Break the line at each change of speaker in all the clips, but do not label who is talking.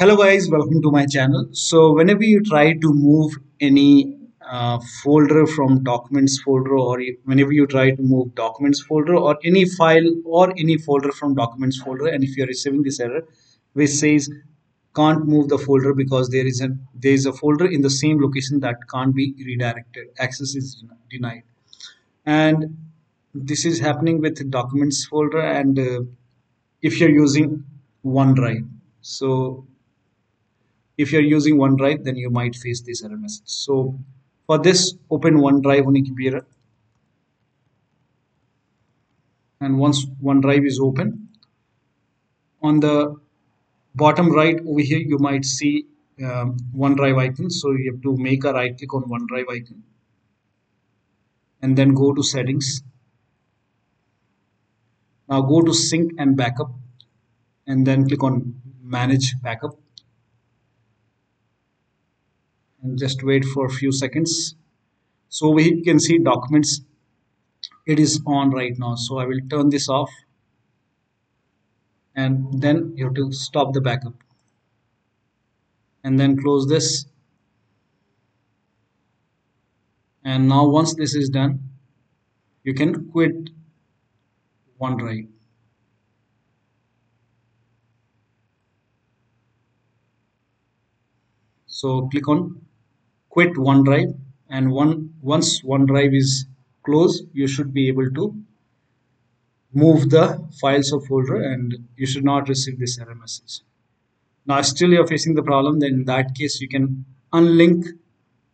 hello guys. Welcome to my channel. So whenever you try to move any uh, folder from documents folder or whenever you try to move documents folder or any file or any folder from documents folder and if you're receiving this error which says can't move the folder because there is a there is a folder in the same location that can't be redirected access is denied. And this is happening with documents folder and uh, if you're using OneDrive. So if you're using OneDrive then you might face this error message so for this open OneDrive on computer and once OneDrive is open on the bottom right over here you might see um, OneDrive icon. So you have to make a right click on OneDrive icon. And then go to settings. Now go to sync and backup. And then click on manage backup and just wait for a few seconds. So we can see documents. It is on right now. So I will turn this off. And then you have to stop the backup. And then close this. And now once this is done you can quit OneDrive. So click on quit OneDrive and one once OneDrive is closed you should be able to move the files or folder and you should not receive this error message. Now still you're facing the problem then in that case you can unlink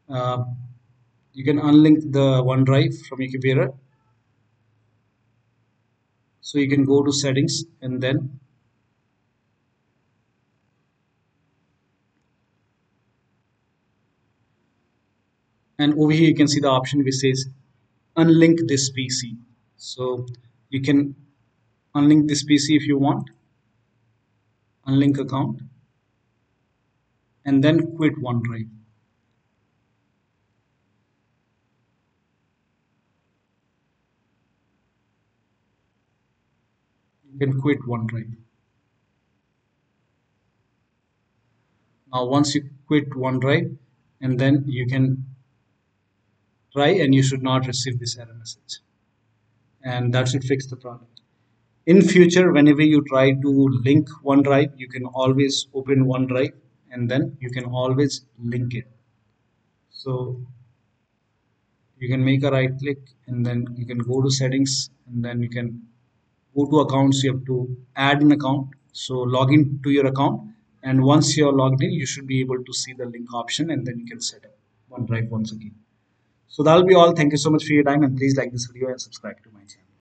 uh, you can unlink the OneDrive from your computer so you can go to settings and then and over here you can see the option which says unlink this PC so you can unlink this PC if you want. Unlink account. And then quit OneDrive you can quit OneDrive now once you quit OneDrive and then you can try and you should not receive this error message. And that should fix the problem. In future whenever you try to link OneDrive you can always open OneDrive and then you can always link it. So you can make a right click and then you can go to settings and then you can go to accounts. You have to add an account. So log in to your account and once you're logged in you should be able to see the link option and then you can set up OneDrive once again so that'll be all. Thank you so much for your time and please like this video and subscribe to my channel.